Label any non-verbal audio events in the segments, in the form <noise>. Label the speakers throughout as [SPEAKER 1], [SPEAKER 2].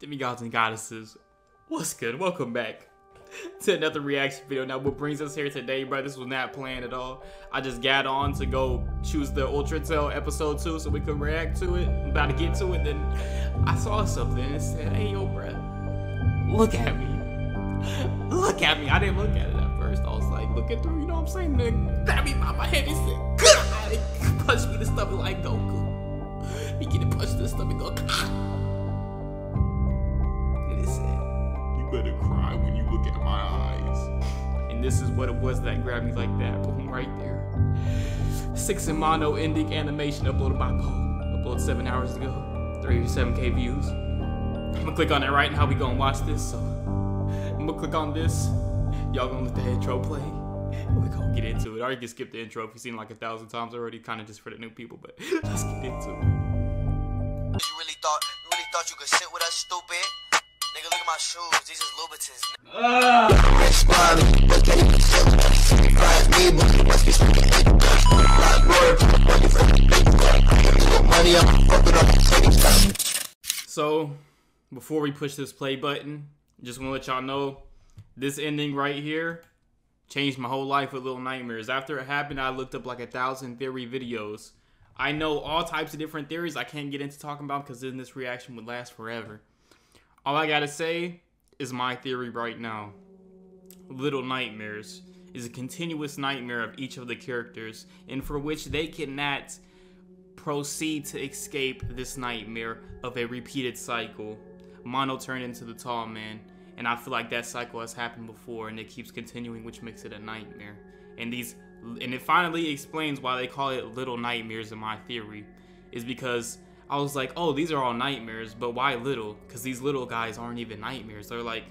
[SPEAKER 1] Demigods and goddesses, what's good? Welcome back <laughs> to another reaction video. Now, what brings us here today, bro, this was not planned at all. I just got on to go choose the Ultra Tail episode 2 so we could react to it. I'm about to get to it, then I saw something and said, hey, yo, bro, look at me. <laughs> Look at me. I didn't look at it at first. I was like, looking through, you know what I'm saying? Me by my this is what it was that grabbed me like that. Boom, right there. Six in mono ending animation uploaded by Poe. Uploaded seven hours ago. 37k views. I'm gonna click on it right now. We gonna watch this. So I'm gonna click on this. Y'all gonna let the intro play. We're gonna get into it. I already can skip the intro if you've seen like a thousand times already, kind of just for the new people, but <laughs> let's get into it.
[SPEAKER 2] You really thought you really thought you could sit with us, stupid? Nigga, look at my shoes. These is Louboutins.
[SPEAKER 1] So, before we push this play button, just want to let y'all know this ending right here changed my whole life with Little Nightmares. After it happened, I looked up like a thousand theory videos. I know all types of different theories I can't get into talking about because then this reaction would last forever. All I gotta say is my theory right now. Little Nightmares is a continuous nightmare of each of the characters, and for which they cannot proceed to escape this nightmare of a repeated cycle. Mono turned into the tall man, and I feel like that cycle has happened before and it keeps continuing, which makes it a nightmare. And these and it finally explains why they call it little nightmares in my theory. Is because I was like, oh, these are all nightmares, but why little? Because these little guys aren't even nightmares. They're like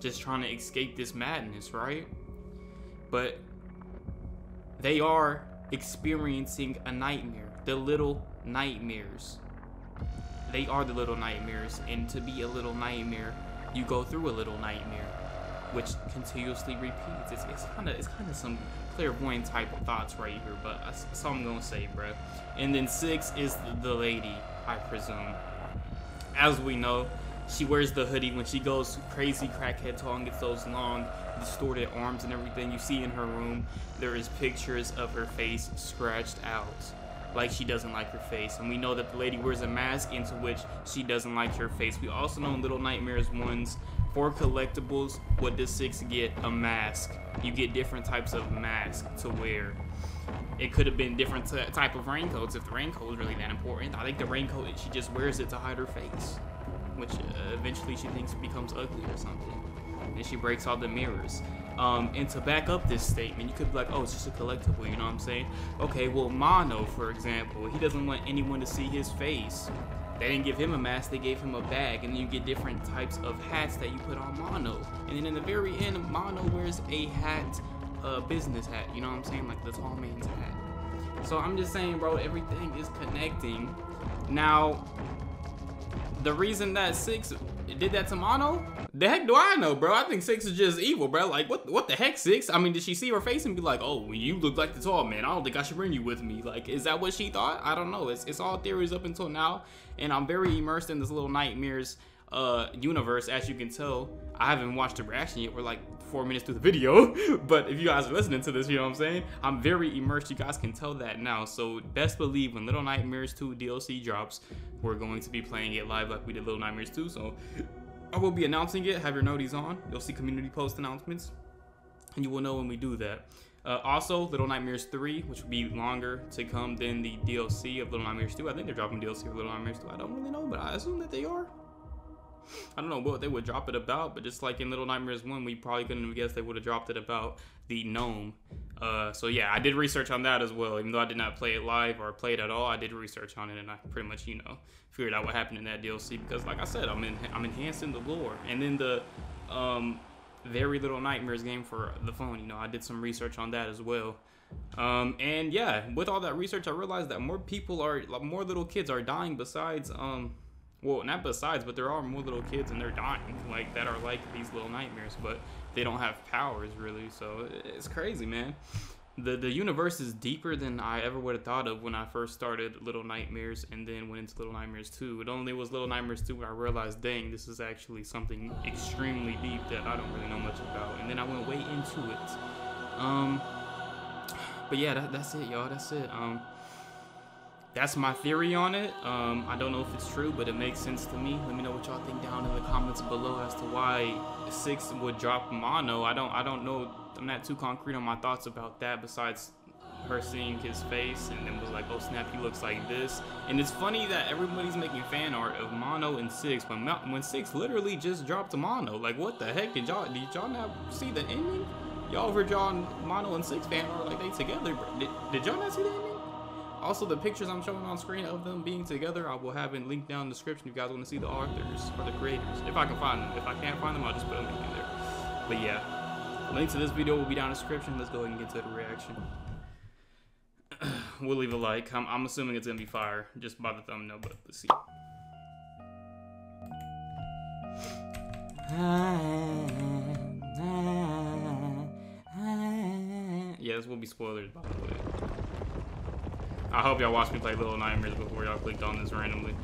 [SPEAKER 1] just trying to escape this madness, right? But they are experiencing a nightmare. The little nightmares. They are the little nightmares. And to be a little nightmare, you go through a little nightmare, which continuously repeats. It's, it's kind of it's kind of some clairvoyant type of thoughts right here, but that's all I'm gonna say, bro. And then six is the lady I presume. As we know, she wears the hoodie when she goes crazy crackhead tall and gets those long distorted arms and everything you see in her room there is pictures of her face scratched out like she doesn't like her face and we know that the lady wears a mask into which she doesn't like her face we also know in little nightmares ones for collectibles what does six get a mask you get different types of mask to wear it could have been different type of raincoats if the raincoat was really that important. I think the raincoat, she just wears it to hide her face, which uh, eventually she thinks becomes ugly or something. And she breaks all the mirrors. Um, and to back up this statement, you could be like, oh, it's just a collectible, you know what I'm saying? Okay, well, Mono, for example, he doesn't want anyone to see his face. They didn't give him a mask, they gave him a bag, and then you get different types of hats that you put on Mono. And then in the very end, Mono wears a hat a business hat, you know what I'm saying? Like the tall man's hat. So I'm just saying, bro, everything is connecting. Now, the reason that Six did that to Mono, the heck do I know, bro? I think Six is just evil, bro. Like, what what the heck, Six? I mean, did she see her face and be like, oh, you look like the tall man. I don't think I should bring you with me. Like, is that what she thought? I don't know. It's, it's all theories up until now. And I'm very immersed in this little nightmares uh, universe, as you can tell. I haven't watched the reaction yet. We're like four minutes through the video, <laughs> but if you guys are listening to this, you know what I'm saying? I'm very immersed. You guys can tell that now. So best believe when Little Nightmares 2 DLC drops, we're going to be playing it live like we did Little Nightmares 2. So I will be announcing it. Have your noties on. You'll see community post announcements, and you will know when we do that. Uh, also, Little Nightmares 3, which will be longer to come than the DLC of Little Nightmares 2. I think they're dropping DLC of Little Nightmares 2. I don't really know, but I assume that they are. I don't know what they would drop it about, but just like in Little Nightmares 1, we probably couldn't have guessed they would have dropped it about the gnome. Uh, so yeah, I did research on that as well. Even though I did not play it live or play it at all, I did research on it, and I pretty much, you know, figured out what happened in that DLC. Because like I said, I'm in, I'm enhancing the lore, and then the um, very Little Nightmares game for the phone. You know, I did some research on that as well. Um, and yeah, with all that research, I realized that more people are, more little kids are dying besides um, well, not besides, but there are more little kids and they're dying, like that are like these little nightmares, but they don't have powers really. So it's crazy, man. the the universe is deeper than I ever would have thought of when I first started Little Nightmares and then went into Little Nightmares 2. It only was Little Nightmares 2 where I realized, dang, this is actually something extremely deep that I don't really know much about. And then I went way into it. Um, but yeah, that, that's it, y'all. That's it. Um, that's my theory on it. Um, I don't know if it's true, but it makes sense to me. Let me know what y'all think down in the comments below as to why six would drop mono. I don't I don't know. I'm not too concrete on my thoughts about that. Besides her seeing his face and then was like, oh snap, he looks like this. And it's funny that everybody's making fan art of Mono and Six, but when Six literally just dropped Mono, like what the heck did y'all did y'all not see the ending? Y'all heard y'all Mono and Six fan art like they together. Did, did y'all not see ending? Also, the pictures I'm showing on screen of them being together, I will have in link down in the description if you guys want to see the authors or the creators. If I can find them. If I can't find them, I'll just put them in there. But yeah, link to this video will be down in the description. Let's go ahead and get to the reaction. we'll leave a like. I'm, I'm assuming it's going to be fire just by the thumbnail, but let's see. Ah, ah, ah, yeah, this will be spoilers, by the way. I hope y'all watched me play Little Nightmares before y'all clicked on this randomly.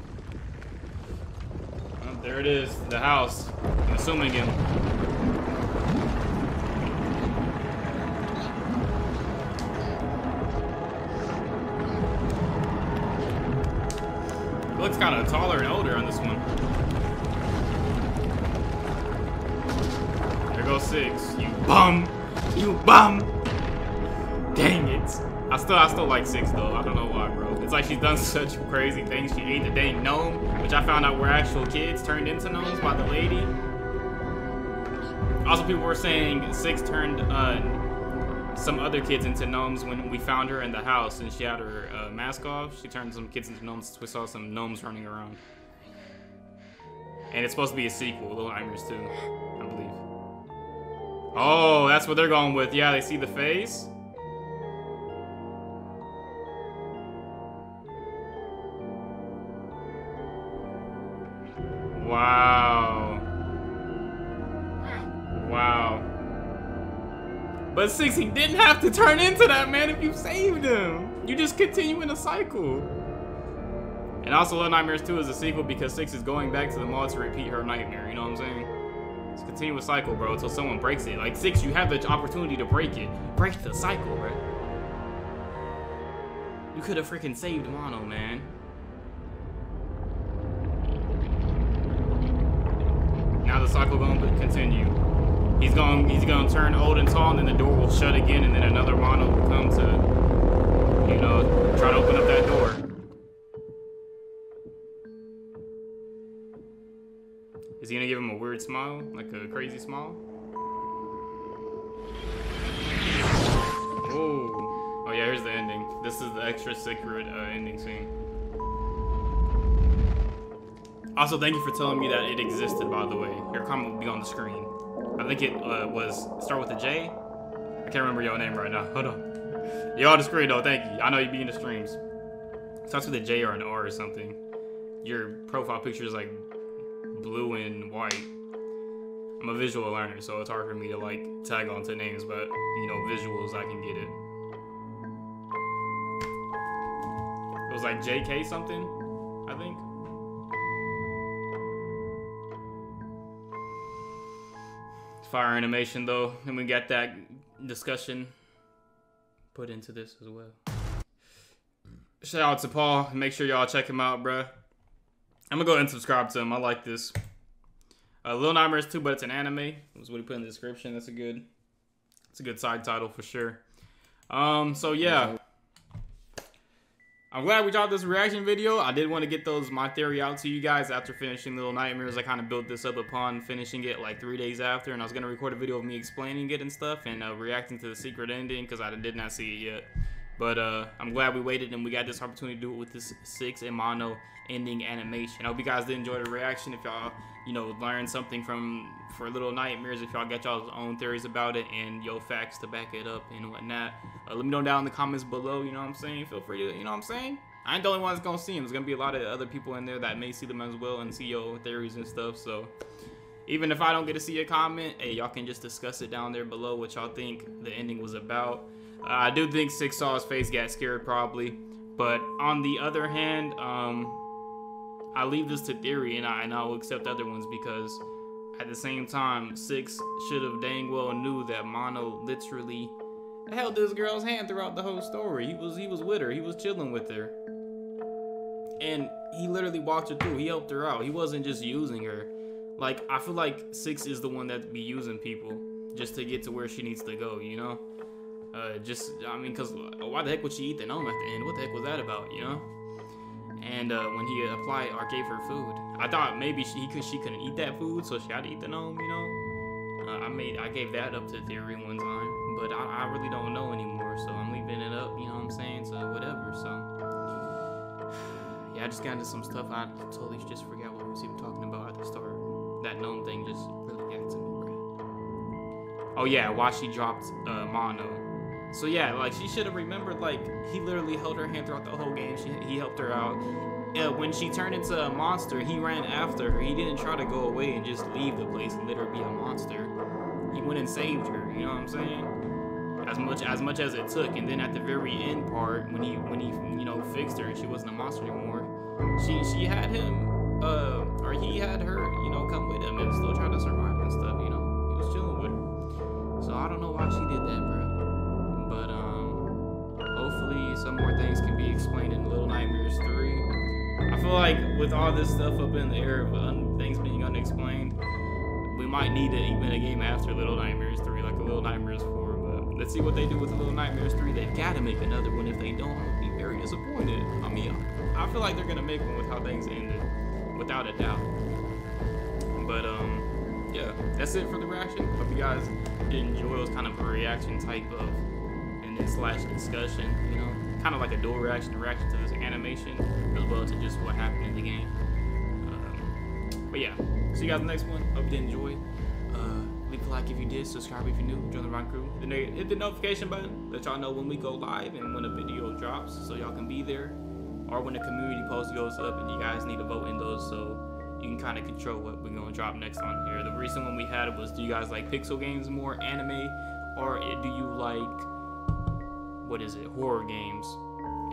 [SPEAKER 1] Well, there it is, the house. I'm assuming him. looks kind of taller and older on this one. There goes six. You bum! You bum! Dang it. I still I still like six though. I don't know why, bro. It's like she's done <laughs> such crazy things. She ate the dang gnome, which I found out were actual kids turned into gnomes by the lady. Also, people were saying six turned uh, some other kids into gnomes when we found her in the house and she had her uh, mask off. She turned some kids into gnomes. We saw some gnomes running around. And it's supposed to be a sequel, Little Nightmares 2, I believe. Oh, that's what they're going with. Yeah, they see the face. Wow. Wow. But Six, he didn't have to turn into that, man, if you saved him. You just continue in a cycle. And also, Little Nightmares 2 is a sequel because Six is going back to the mall to repeat her nightmare, you know what I'm saying? It's a continuous cycle, bro, until someone breaks it. Like, Six, you have the opportunity to break it. Break the cycle, bro. You could have freaking saved Mono, man. Now the cycle gonna continue. He's going he's gonna turn old and tall, and then the door will shut again, and then another mono will come to, you know, try to open up that door. Is he gonna give him a weird smile, like a crazy smile? Oh, oh yeah, here's the ending. This is the extra secret uh, ending scene. Also, thank you for telling me that it existed, by the way. Your comment will be on the screen. I think it uh, was, start with a J? I can't remember your name right now. Hold on. You're on the screen, though. Thank you. I know you be in the streams. starts with a J or an R or something. Your profile picture is like blue and white. I'm a visual learner, so it's hard for me to like tag onto names, but you know, visuals, I can get it. It was like JK something, I think. Fire animation though, and we got that discussion put into this as well. Shout out to Paul. Make sure y'all check him out, bruh. I'm gonna go ahead and subscribe to him. I like this. Uh, Little Nightmares 2, but it's an anime. That's what he put in the description. That's a good, it's a good side title for sure. Um, so yeah. I'm glad we dropped this reaction video. I did want to get those my theory out to you guys after finishing Little Nightmares. I kind of built this up upon finishing it like three days after, and I was gonna record a video of me explaining it and stuff and uh, reacting to the secret ending because I did not see it yet. But uh, I'm glad we waited and we got this opportunity to do it with this six and mono ending animation. I hope you guys did enjoy the reaction. If y'all, you know, learned something from for Little Nightmares, if y'all got y'all's own theories about it and yo facts to back it up and whatnot, uh, let me know down in the comments below. You know what I'm saying? Feel free to, you know what I'm saying? I ain't the only one that's gonna see them. There's gonna be a lot of other people in there that may see them as well and see your theories and stuff. So even if I don't get to see a comment, hey, y'all can just discuss it down there below what y'all think the ending was about. Uh, I do think Six saw his face, got scared probably. But on the other hand, um, I leave this to theory, and I and I will accept other ones because at the same time, Six should have dang well knew that Mono literally held this girl's hand throughout the whole story. He was he was with her. He was chilling with her. And he literally walked her through. He helped her out. He wasn't just using her. Like I feel like Six is the one that be using people just to get to where she needs to go, you know? Uh, just I mean, cause why the heck would she eat the gnome at the end? What the heck was that about, you know? And uh, when he applied or gave her food, I thought maybe she could she couldn't eat that food, so she had to eat the gnome, you know? Uh, I made I gave that up to theory one time, but I, I really don't know anymore, so I'm leaving it up. You know what I'm saying? So whatever. So <sighs> yeah, I just got into some stuff I totally just forgot what we was even talking about at the start. That gnome thing just really got to me. Oh yeah, why she dropped uh, mono. So yeah, like she should have remembered. Like he literally held her hand throughout the whole game. She, he helped her out. Uh, when she turned into a monster, he ran after her. He didn't try to go away and just leave the place and let her be a monster. He went and saved her. You know what I'm saying? As much as much as it took, and then at the very end part, when he when he you know fixed her and she wasn't a monster anymore, she she had him uh or he had her you know come with him and still try to feel like with all this stuff up in the air of things being unexplained, we might need to even a game after Little Nightmares 3, like a Little Nightmares 4. But let's see what they do with a Little Nightmares 3. They've got to make another one. If they don't, I'll be very disappointed. I mean, I feel like they're gonna make one with how things ended, without a doubt. But um, yeah, that's it for the reaction. Hope you guys did enjoy. It was kind of a reaction type of and then slash discussion, you know, kind of like a dual reaction, reaction to this animation, as well as to just what happened in the game. Um, but yeah, see you guys in the next one. Hope you did enjoy. Uh, leave a like if you did, subscribe if you're new, join the Run Crew. Hit the, hit the notification button, let y'all know when we go live and when a video drops, so y'all can be there. Or when the community post goes up and you guys need to vote in those, so you can kind of control what we're gonna drop next on here. The recent one we had was, do you guys like pixel games more, anime, or do you like what is it, horror games.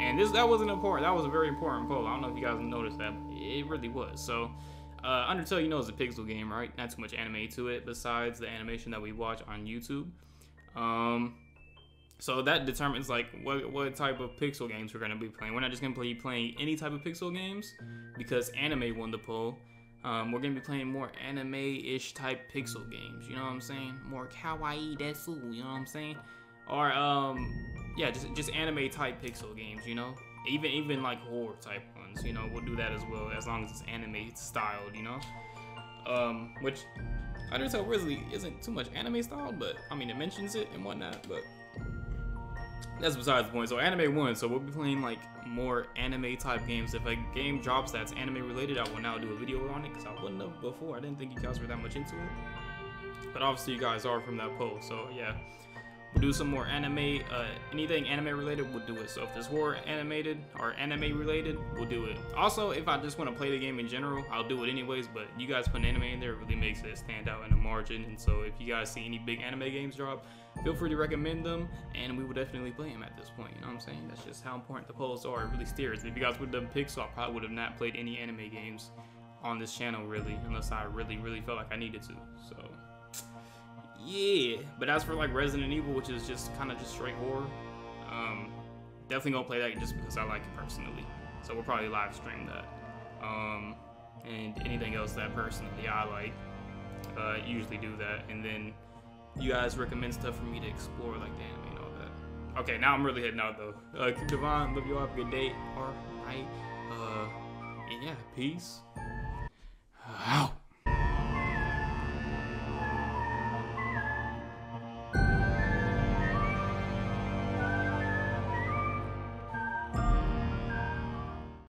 [SPEAKER 1] And this that wasn't important. That was a very important poll. I don't know if you guys noticed that. it really was. So, uh, Undertale, you know, is a pixel game, right? Not too much anime to it besides the animation that we watch on YouTube. Um, so that determines like what what type of pixel games we're gonna be playing. We're not just gonna be playing any type of pixel games because anime won the poll. Um, we're gonna be playing more anime-ish type pixel games. You know what I'm saying? More kawaii desu. You know what I'm saying? Or um, yeah, just just anime type pixel games, you know. Even even like horror type ones, you know. We'll do that as well as long as it's anime styled, you know. Um, which Undertale really isn't too much anime styled, but I mean it mentions it and whatnot, but that's besides the point. So anime one, so we'll be playing like more anime type games. If a game drops that's anime related, I will now do a video on it because I wouldn't have before. I didn't think you guys were that much into it, but obviously you guys are from that poll. So yeah. We'll do some more anime, uh, anything anime related, we'll do it. So if there's war animated or anime related, we'll do it. Also, if I just want to play the game in general, I'll do it anyways, but you guys put anime in there, it really makes it stand out in the margin. And so if you guys see any big anime games drop, feel free to recommend them, and we will definitely play them at this point. You know what I'm saying? That's just how important the polls are. It really steers. If you guys would have done Pixel, I probably would have not played any anime games on this channel, really, unless I really, really felt like I needed to. So yeah. But as for like Resident Evil, which is just kind of just straight horror, um, definitely gonna play that just because I like it personally. So we'll probably live stream that. Um, and anything else that personally I like, uh, usually do that. And then you guys recommend stuff for me to explore, like the anime and all that. Okay, now I'm really heading out though. Uh, Devon, love you all. Have a good day. All right. Uh, and yeah, peace.